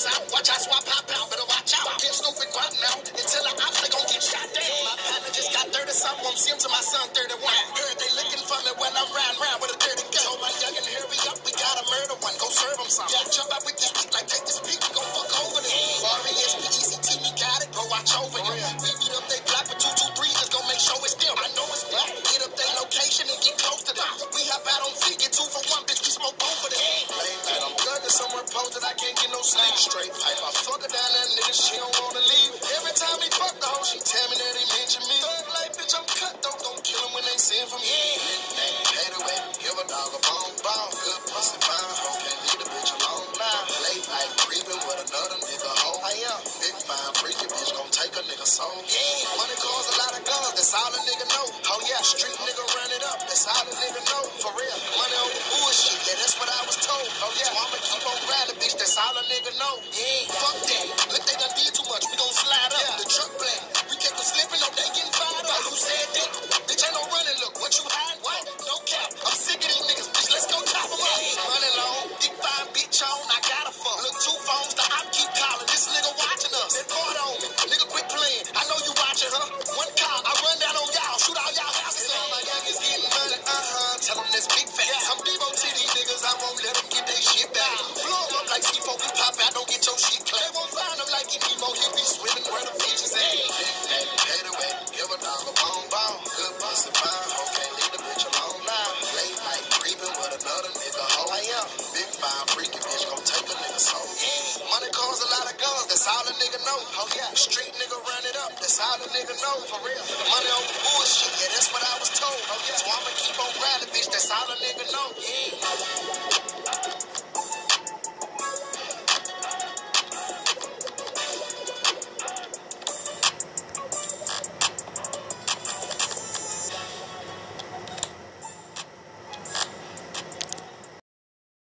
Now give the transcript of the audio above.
pass out. Watch out, swap, I pop out. Better watch out. There's no quick pop now. Until I ops, they gon' get shot down. My partner just got 30 something. Won't see him my son 31. Heard they looking for me when I'm riding round with a dirty gun. Told my youngin', hurry up. We gotta murder one. Go serve him some. Yeah, jump out with this beat like take this beat. Go fuck over this. R-E-S-P-E-C-T, we got it. Go watch over fuck her down that nigga, she don't wanna leave. Every time he fuck the hoe, she tell me that he mention me. Thug like, bitch, I'm cut, don't, don't kill him when they send for me. Nickname, pay the way, give a dog a bone, bone. Good pussy, fine, hoe, can't leave the bitch alone. Nah, late night creeping with another nigga, hoe. I am big fine, freaky bitch, gon' take a nigga soul. Yeah, money cause a lot of guns, that's all a nigga know. Oh yeah, street nigga all a nigga know. Yeah, fuck that, look they done did too much, we gon' slide up. The truck black, we kept them slipping, no they getting fired up. Who said that? Bitch, ain't no running, look, what you hiding? What? No cap, I'm sick of these niggas, bitch, let's go top them up. Money long, dick fine, bitch on, I gotta fuck. Look, two phones, the op keep calling, this nigga watching us. That part on me, nigga quit playing, I know you watching, huh? One call, I run down on y'all, shoot all y'all houses. All my youngins getting money, uh-huh, tell them that's big bitch gon' take a nigga soul. Yeah. Money calls a lot of guns, that's all a nigga know. Oh yeah, street nigga run it up, that's all a nigga know for real. Money over bullshit, yeah, that's what I was told. Oh yeah, so I'ma keep on grinding, bitch, that's all a nigga know. Yeah.